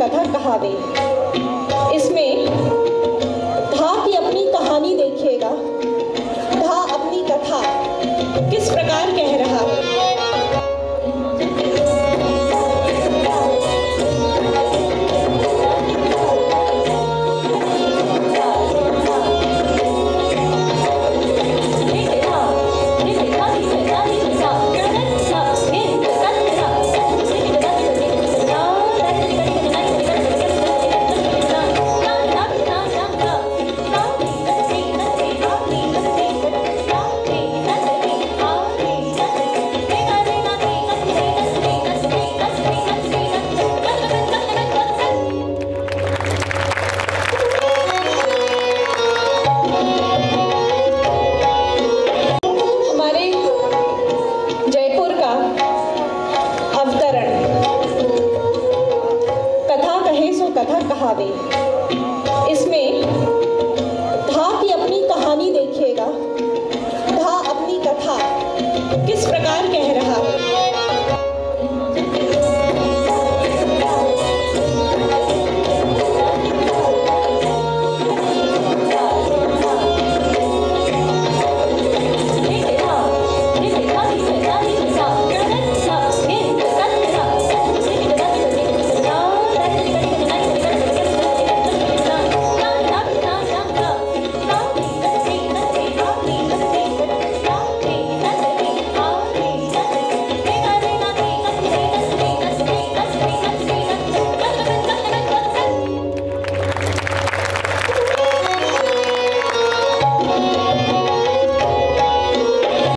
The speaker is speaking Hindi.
दिखावे इसमें धा की अपनी कहानी देखिएगा। धा अपनी कथा किस प्रकार कह रहा है? कथा कहावे। इसमें